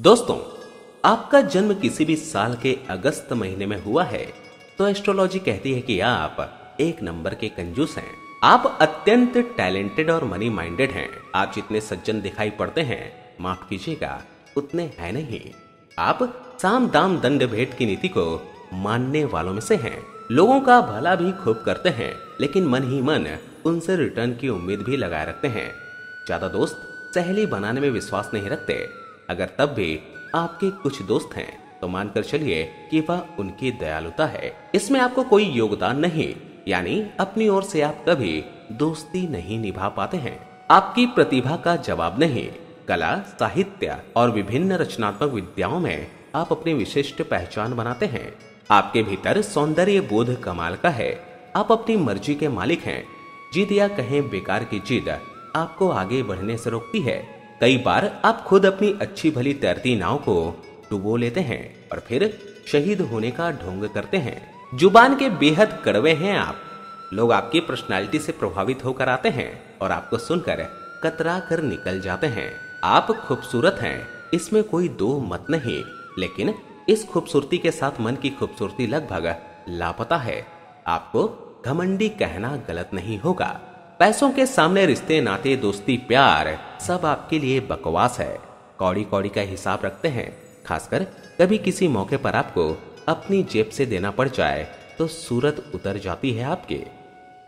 दोस्तों, आपका जन्म किसी भी साल के अगस्त महीने में हुआ है तो एस्ट्रोलॉजी कहती है कि आप एक नंबर के कंजूस हैं। आप अत्यंत टैलेंटेड और मनी माइंडेड हैं। आप जितने सज्जन दिखाई पड़ते हैं, माफ़ कीजिएगा, उतने हैं नहीं। आप साम दाम दंड भेंट की नीति को मानने वालों में से हैं। लोगों का भला भी खूब करते हैं, लेकिन मन ही मन उनसे रिटर्न की उम्मीद भी लगाए रखते हैं। ज़्यादा दोस्त, सहेली बनाने में विश्वास नहीं रखते। अगर तब भी आपके कुछ दोस्त हैं तो मानकर चलिए कि वह उनकी दयालुता है। इसमें आपको कोई योगदान नहीं, यानी अपनी ओर से आप कभी दोस्ती नहीं निभा पाते हैं। आपकी प्रतिभा का जवाब नहीं, कला, साहित्य और विभिन्न रचनात्मक विद्याओं में आप अपनी विशिष्ट पहचान बनाते हैं। आपके भीतर सौंदर्य बोध कमाल का है। आप अपनी मर्ज़ी के मालिक हैं। जीत या कहें बेकार की जीत आपको आगे बढ़ने से रोकती है। कई बार आप खुद अपनी अच्छी भली तैरती नाव को डुबो लेते हैं और फिर शहीद होने का ढोंग करते हैं। ज़ुबान के बेहद कड़वे हैं आप। लोग आपकी पर्सनालिटी से प्रभावित होकर आते हैं और आपको सुनकर कतरा कर निकल जाते हैं। आप खूबसूरत हैं, इसमें कोई दो मत नहीं, लेकिन इस खूबसूरती के साथ मन की खूबसूरती लगभग लापता है। आपको घमंडी कहना गलत नहीं होगा। पैसों के सामने रिश्ते, नाते, दोस्ती, प्यार सब आपके लिए बकवास है। कौड़ी कौड़ी का हिसाब रखते हैं। खासकर कभी किसी मौके पर आपको अपनी जेब से देना पड़ जाए तो सूरत उतर जाती है आपके।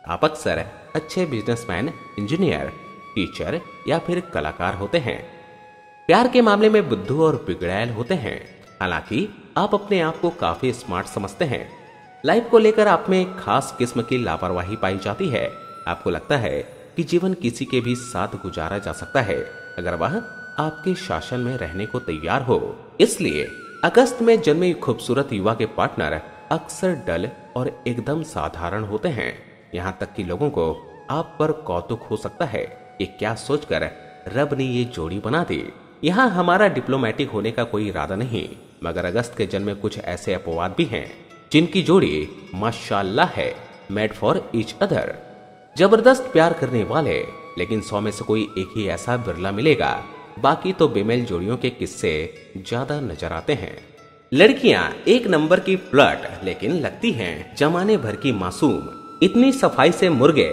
आप अक्सर अच्छे बिजनेसमैन इंजीनियर टीचर या फिर कलाकार होते हैं। प्यार के मामले में बुद्धू और बिगड़ैल होते हैं। हालाँकि आप अपने आप को काफ़ी स्मार्ट समझते हैं। लाइफ को लेकर आप में खास किस्म की लापरवाही पाई जाती है। आपको लगता है कि जीवन किसी के भी साथ गुजारा जा सकता है, अगर वह आपके शासन में रहने को तैयार हो। इसलिए अगस्त में जन्मे खूबसूरत युवा के पार्टनर अक्सर डल और एकदम साधारण होते हैं। यहाँ तक कि लोगों को आप पर कौतुक हो सकता है कि क्या सोचकर रब ने ये जोड़ी बना दी। यहाँ हमारा डिप्लोमेटिक होने का कोई इरादा नहीं, मगर अगस्त के जन्म में कुछ ऐसे अपवाद भी हैं, जिनकी जोड़ी माशाल्लाह है मेड फॉर ईच अदर ज़बरदस्त प्यार करने वाले लेकिन सौ में से कोई एक ही ऐसा बिरला मिलेगा। बाकी तो बेमेल जोड़ियों के किस्से ज़्यादा नज़र आते हैं। लड़कियाँ एक नंबर की फ्लर्ट लेकिन लगती हैं जमाने भर की मासूम। इतनी सफ़ाई से मुर्गे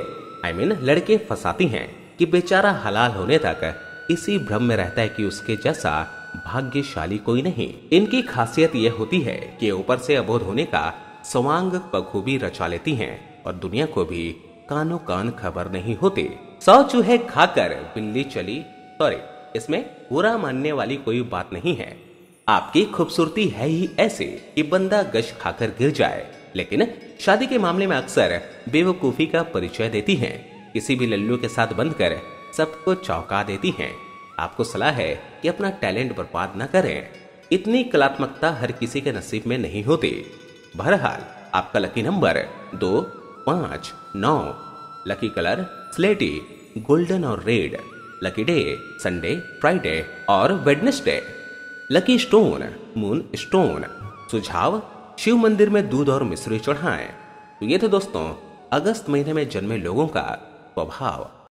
आई I मीन mean, लड़के फंसाती हैं कि बेचारा हलाल होने तक इसी भ्रम में रहता है कि उसके जैसा भाग्यशाली कोई नहीं। इनकी खासियत यह होती है कि ऊपर से अबोध होने का स्वांग बखूबी रचा लेती हैं और दुनिया को भी कानो कान खबर नहीं होते। सौ चूहे खाकर बिल्ली चली। सॉरी, इसमें बुरा मानने वाली कोई बात नहीं है। आपकी खूबसूरती है ही ऐसे कि बंदा गश खाकर गिर जाए। लेकिन शादी के मामले में अक्सर बेवकूफ़ी का परिचय देती हैं। किसी भी लल्लू के साथ बंद कर सबको चौंका देती हैं। आपको सलाह है कि अपना टैलेंट बर्बाद न करें। इतनी कलात्मकता हर किसी के नसीब में नहीं होती। बहरहाल, आपका लकी नंबर दो पाँच, नौ। लकी कलर स्लेटी गोल्डन और red lucky day Sunday Friday और Wednesday lucky stone moon stone सुझाव शिव मंदिर में दूध और मिश्री चढ़ाएँ तो ये थे दोस्तों, अगस्त महीने में जन्मे लोगों का स्वभाव।